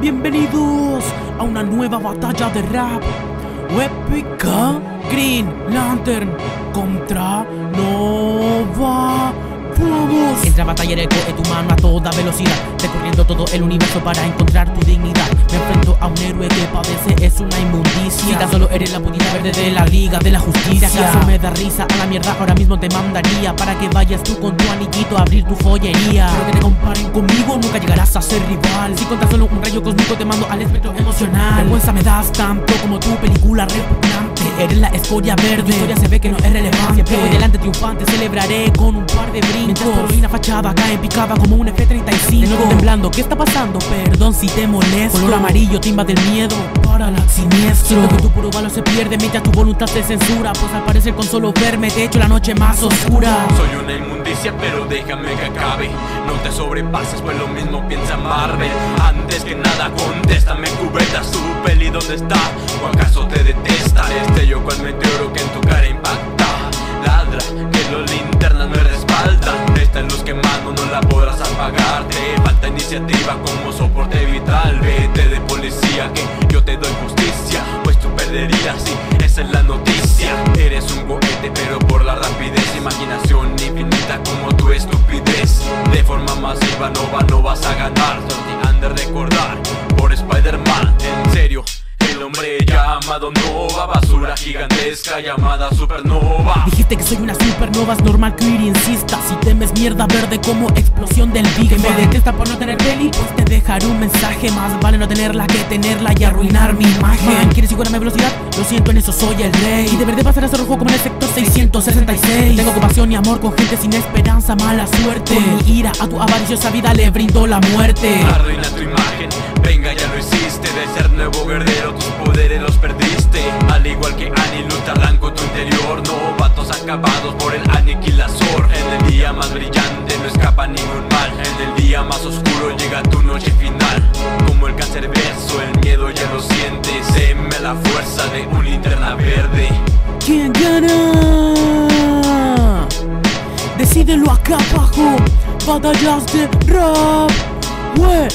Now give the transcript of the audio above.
bienvenidos a una nueva batalla de rap. Épica Green Lantern contra Nova. ¡Vamos! Entra a batallar el de tu mano a toda velocidad Recorriendo todo el universo para encontrar tu dignidad es una inmundicia. Si tan solo eres la putita verde de la liga de la justicia. Si acaso me da risa a la mierda ahora mismo te mandaría. Para que vayas tú con tu anillito a abrir tu joyería Pero que te comparen conmigo nunca llegarás a ser rival. Si contas solo un rayo cósmico te mando al espectro emocional. Vergüenza me das tanto como tu película repugnante. Eres la escoria verde, tu historia se ve que no es relevante. Siempre voy delante triunfante, celebraré con un par de brincos. Mientras fachada cae picada como un F-35 De nuevo temblando, ¿qué está pasando? Perdón si te molesto. Color amarillo, timba del miedo siniestro. Que tu puro valor se pierde mientras tu voluntad se censura. Pues al parecer con solo verme te echo la noche más oscura. Soy una inmundicia pero déjame que acabe. No te sobrepases pues lo mismo piensa Marvel. Antes que nada contéstame cubetas Tu peli dónde está o acaso te detesta Este yo cual meteoro que en tu cara impacta. Ladra que los linternas me respaldan Esta luz quemando no la podrás apagar Te falta iniciativa como De forma masiva no, va, no vas a ganar. Te han de recordar por Spider-Man. En serio el hombre llamado Nova Basura gigantesca llamada Supernova. Dijiste que soy una supernova, es normal que Uri insista Si temes mierda verde como explosión del Big Que me detesta por no tener peli, pues te dejaré un mensaje. Más vale no tenerla que tenerla y arruinar mi imagen ¿Quieres igualar mi velocidad? Lo siento, en eso soy el rey. Y de verdad pasar a ser rojo como el sector 666 Tengo compasión y amor con gente sin esperanza, mala suerte. Con mi ira a tu avariciosa vida le brindo la muerte. Arruina tu imagen, venga ya lo hiciste. De ser nuevo guerrero tus poderes los perdiste. Al igual que Anilus te arranco tu interior. Novatos acabados por el aniquilador En el día más brillante no escapa ningún can't gonna Décide loin qu'un parcours Vendeur de robe. Ouais,